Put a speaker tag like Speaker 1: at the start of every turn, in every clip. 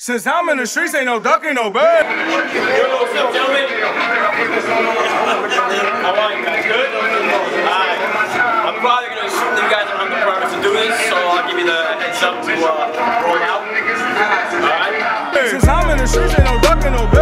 Speaker 1: Since I'm in the streets, ain't no ducking, no bird. What's
Speaker 2: up, gentlemen? How are you guys? Good? Alright. I'm probably going to assume that you guys are on the to do this, so I'll give you the heads up to uh, roll out. Alright?
Speaker 1: Since I'm in the streets, ain't no ducking, no bird.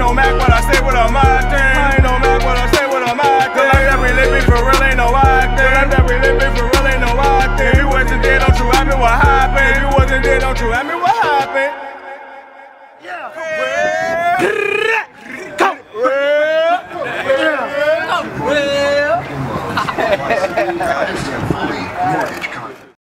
Speaker 1: ain't no Mac, but I stay with a mod. I ain't no Mac, but I stay with a mod thing. Like that we living for real ain't no odd thing. Like that we living for real ain't no odd thing. If you wasn't there, don't you ask me what happened. If you wasn't there, don't you ask me what happened. Yeah. yeah. Go. Well. Yeah. Go.
Speaker 2: Well.